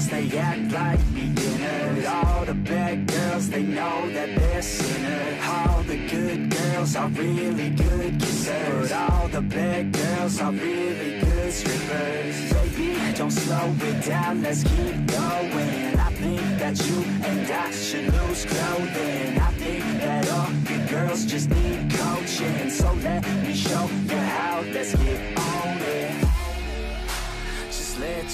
girls, they act like beginners. All the bad girls, they know that they're sinners. All the good girls are really good kissers. But all the bad girls are really good strippers. Baby, don't slow it down, let's keep going. I think that you and I should lose clothing. I think that all good girls just need coaching. So let me show you how, let's get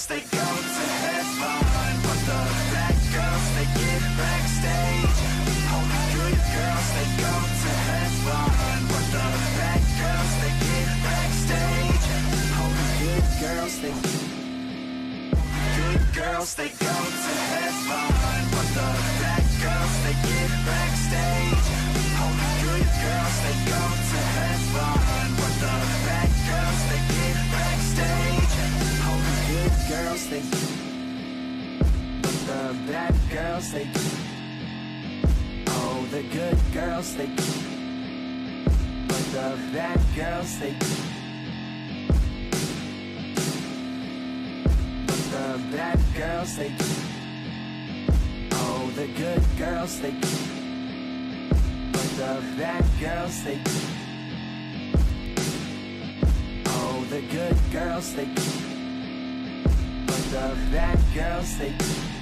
girls, they go to heaven But the bad girls, they get backstage. Oh, the good girls, they go to heaven But the bad girls, they get backstage. Oh, the good girls, they Good girls, they go to heaven But the the good girls, they But the bad girls, they the bad girls, they Oh, the good girls, they But the bad girls, they Oh, the good girls, they But the bad girls, they